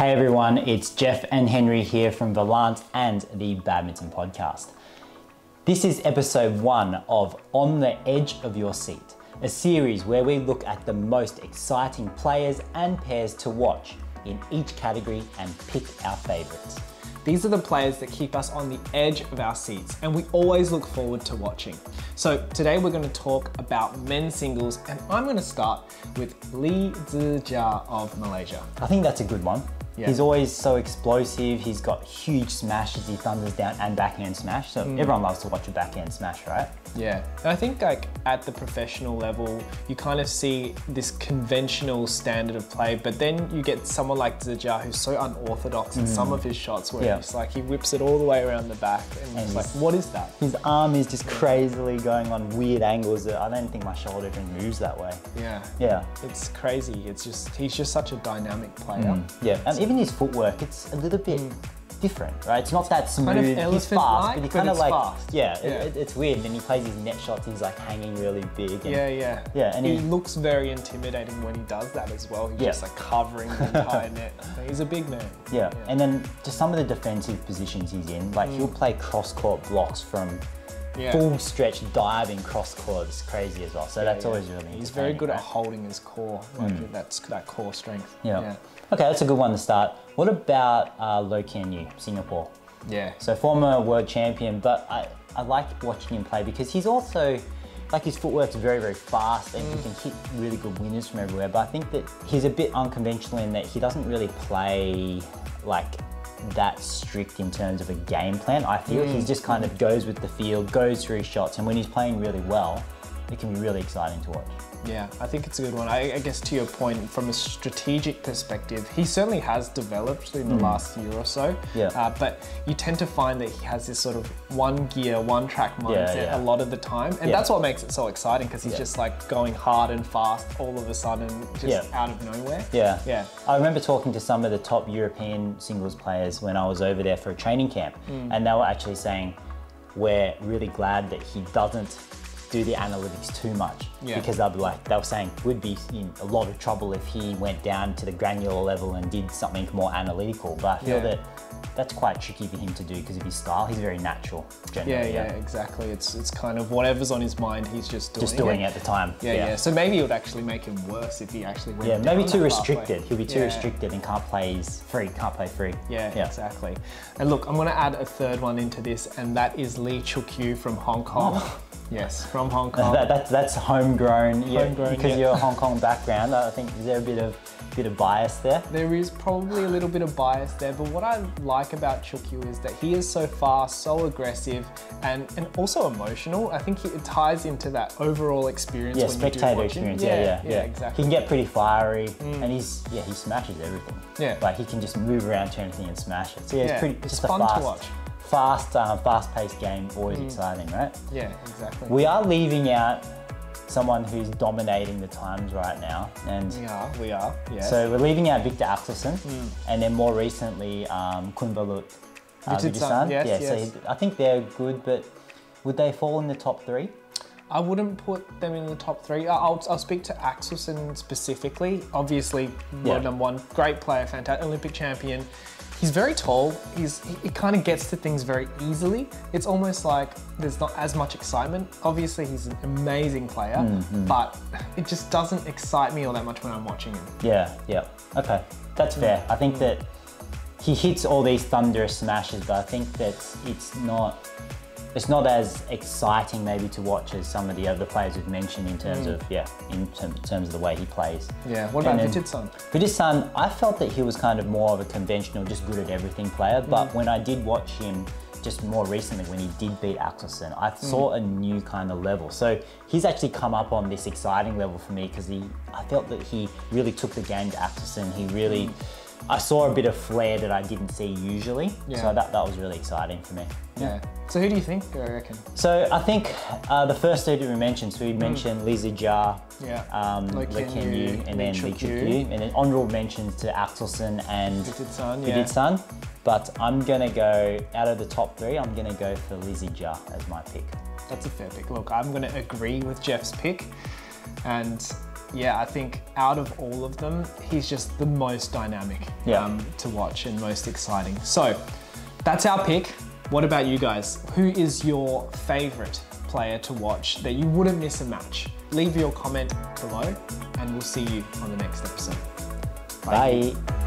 Hey everyone, it's Jeff and Henry here from Volant and the Badminton Podcast. This is episode one of On the Edge of Your Seat, a series where we look at the most exciting players and pairs to watch in each category and pick our favourites. These are the players that keep us on the edge of our seats and we always look forward to watching. So today we're going to talk about men's singles and I'm going to start with Lee Zii Jia of Malaysia. I think that's a good one. Yeah. He's always so explosive. He's got huge smashes. He thunders down and backhand smash. So mm. everyone loves to watch a backhand smash, right? Yeah, and I think like at the professional level, you kind of see this conventional standard of play, but then you get someone like Zii Jia who's so unorthodox in mm. some of his shots where Yeah. it's like he whips it all the way around the back and, it's like, what is that? His arm is just crazily going on weird angles that I don't think my shoulder even moves that way. Yeah. Yeah. It's crazy. It's just he's just such a dynamic player. Mm. Yeah, and even his footwork, it's a little bit different, right? It's not that smooth. kind of he's fast, but he kind of like fast. yeah, Yeah. It, it's weird. And then he plays his net shots. He's like hanging really big. And, Yeah, yeah. Yeah, and he, he- looks very intimidating when he does that as well. He's Yeah. just like covering the entire net. He's a big man. yeah. And then just some of the defensive positions he's in, like he'll play cross court blocks from Mm. Yeah. full stretch diving cross court. Crazy as well. So that's Yeah, always really. He's very good at holding his core. Like that's that core strength. right? Yeah. Okay, that's a good one to start. What about uh, Loh Kean Yew, Singapore? Yeah. So former world champion, but I, I like watching him play because he's also like his footwork's very very fast and he can hit really good winners from everywhere. But I think that he's a bit unconventional in that he doesn't really play like that strict in terms of a game plan. I feel he mm. just kind of goes with the field, goes through his shots, and when he's playing really well, it can be really exciting to watch. Yeah, I think it's a good one. I, I guess to your point, from a strategic perspective, he certainly has developed in the last year or so. Mm. Yeah. Uh, but you tend to find that he has this sort of one gear, one track mindset yeah. a lot of the time, and Yeah. that's what makes it so exciting because he's Yeah. just like going hard and fast all of a sudden, just Yeah. out of nowhere. Yeah. Yeah. I remember talking to some of the top European singles players when I was over there for a training camp, and they were actually saying, We're really glad that he doesn't do the analytics too much. Yeah. Because they'll be like, they were saying, we'd be in a lot of trouble if he went down to the granular level and did something more analytical. But I feel Yeah. that that's quite tricky for him to do because of his style. He's very natural, Yeah, generally. yeah, exactly. It's it's kind of whatever's on his mind, he's just doing Just doing it. at the time. Yeah, yeah, So maybe it would actually make him worse if he actually went. Yeah, maybe too that pathway. restricted. He'll be too Yeah. restricted and can't play his free, can't play free. Yeah, Yeah. exactly. And look, I'm going to add a third one into this, and that is Lee Cheuk Yiu from Hong Kong. Yes, from Hong Kong. That, that, that's homegrown, yeah, Homegrown, because yeah. you're a Hong Kong background. I think is there a bit of bit of bias there? there is probably a little bit of bias there, but what I like about Cheuk Yiu is that he is so fast, so aggressive, and, and also emotional. I think he, it ties into that overall experience Yeah, when you do spectator watch him. experience. Yeah, yeah, yeah. exactly. Mm. He can get pretty fiery, and he's yeah he smashes everything. Yeah. like he can just move around to anything and smash it. So yeah, Yeah, it's pretty it's just a fun to watch. Fast, um, fast-paced game. Always exciting, right? Yeah, exactly. We are leaving out someone who's dominating the times right now, and we are, we are, yes. So we're leaving out Viktor Axelsen, Hmm. and then more recently um, Kunlavut uh, yes, yeah, yes. so I think they're good, but would they fall in the top three? I wouldn't put them in the top three. I'll, I'll speak to Axelsen specifically. Obviously, world Yeah. number one, great player, fantastic Olympic champion. He's very tall. He's he, he kind of gets to things very easily. It's almost like there's not as much excitement. Obviously, he's an amazing player, Mm-hmm. but it just doesn't excite me all that much when I'm watching him. Yeah, yeah. Okay, that's fair. I think that he hits all these thunderous smashes, but I think that it's not it's not as exciting maybe to watch as some of the other players we've mentioned in terms Mm. of yeah, in term- terms of the way he plays. Yeah. What about Vitidsarn? For I felt that he was kind of more of a conventional, just good at everything player. But Mm. when I did watch him just more recently, when he did beat Axelsen, I Mm. saw a new kind of level. So he's actually come up on this exciting level for me because he, I felt that he really took the game to Axelsen. He really, Mm. I saw a bit of flair that I didn't see usually. Yeah. So that, that was really exciting for me. Yeah. So who do you think? I reckon. So I think uh, the first two that we mentioned, so we mentioned Lee Zii Jia, Mm. Yeah. um, Kean Kean Yew, and then Lee Cheuk Yiu. And then honorable mentions to Axelsen and Vitidsarn, yeah. Vitidsarn. But I'm gonna go out of the top three. I'm gonna go for Lee Zii Jia as my pick. That's a fair pick. Look, I'm going to agree with Jeff's pick. And yeah, I think out of all of them, he's just the most dynamic Yeah. um, to watch and most exciting. So that's our pick. What about you guys? Who is your favorite player to watch that you wouldn't miss a match? Leave your comment below and we'll see you on the next episode. Bye.